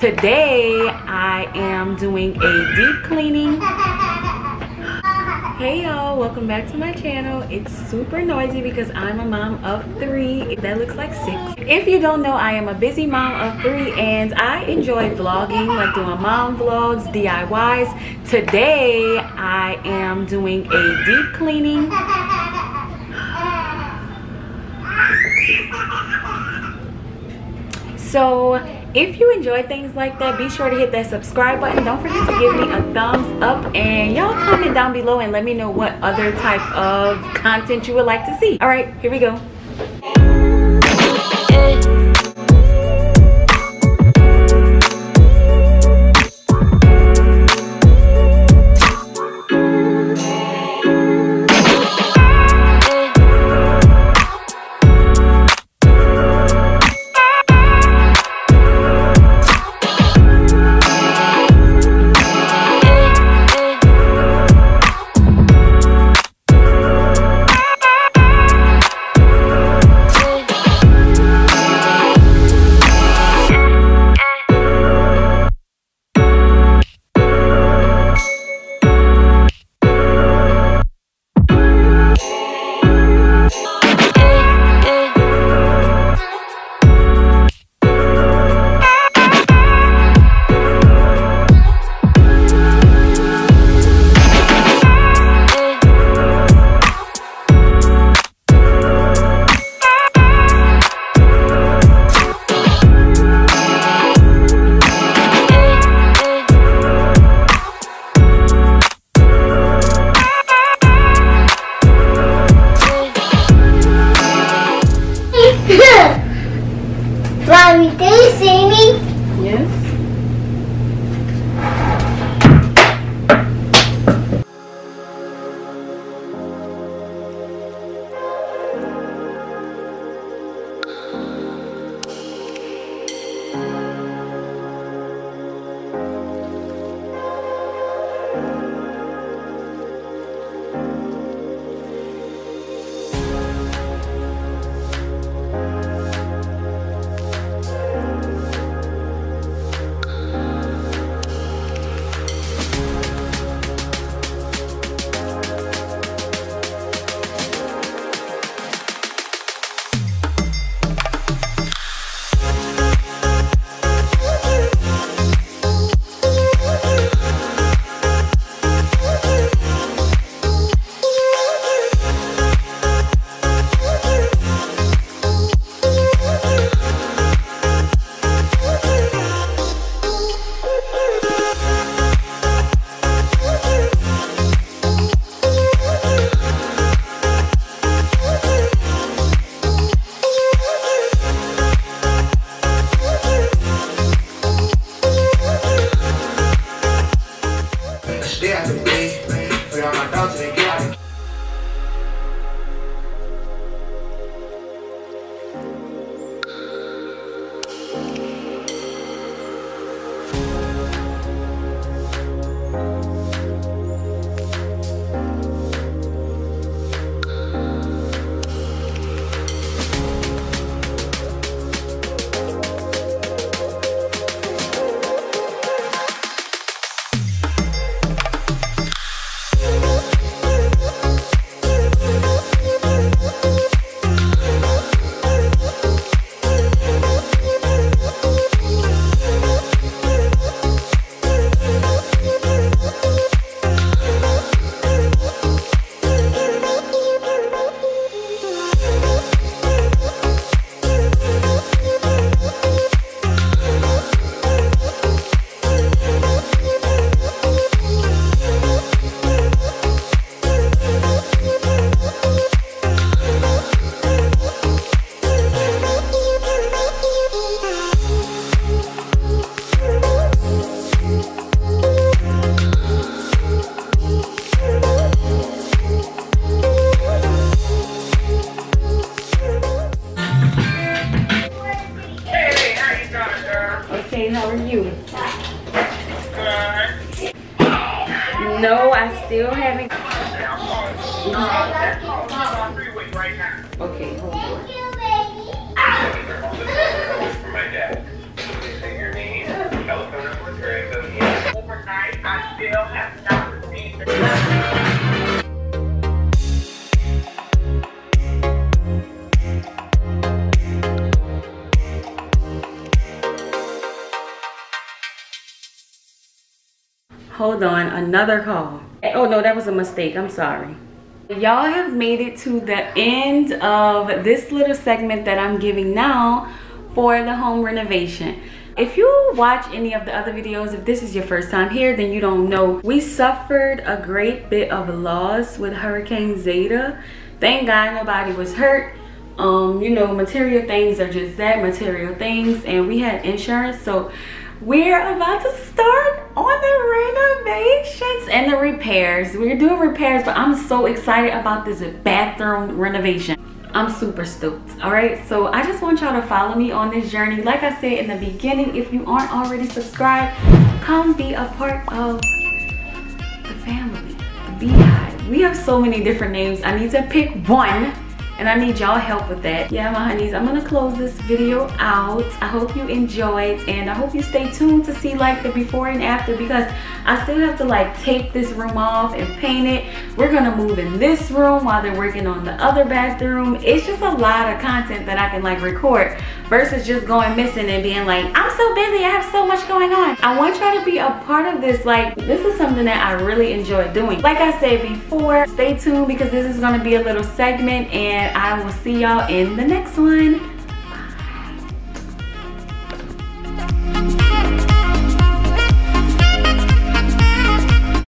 Today, I am doing a deep cleaning. Hey y'all, welcome back to my channel. It's super noisy because I'm a mom of three. That looks like six. If you don't know, I am a busy mom of three and I enjoy vlogging, like doing mom vlogs, DIYs. Today, I am doing a deep cleaning. So if you enjoy things like that be sure to hit that subscribe button. Don't forget to give me a thumbs up and y'all comment down below and let me know what other type of content you would like to see. All right here we go okay how are you? No i still haven't uh, hold on, another call. Oh no, that was a mistake, I'm sorry. Y'all have made it to the end of this little segment that I'm giving now for the home renovation. If you watch any of the other videos, if this is your first time here, then you don't know. We suffered a great bit of loss with Hurricane Zeta. Thank God nobody was hurt. Um, you know, material things are just that, material things. And we had insurance, so we're about to start on the renovations and the repairs. We're doing repairs, but I'm so excited about this bathroom renovation. I'm super stoked. All right, so I just want y'all to follow me on this journey. Like I said in the beginning, if you aren't already subscribed, come be a part of the family, the beehive. We have so many different names. I need to pick one and I need y'all help with that. Yeah, my honeys, I'm gonna close this video out. I hope you enjoyed and I hope you stay tuned to see like the before and after because I still have to like tape this room off and paint it. We're gonna move in this room while they're working on the other bathroom. It's just a lot of content that I can like record versus just going missing and being like, I'm so busy, I have so much going on. I want y'all to be a part of this. Like, this is something that I really enjoy doing. Like I said before, stay tuned because this is gonna be a little segment and I will see y'all in the next one.